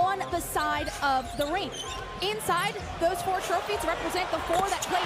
on the side of the ring. Inside, those four trophies represent the four that play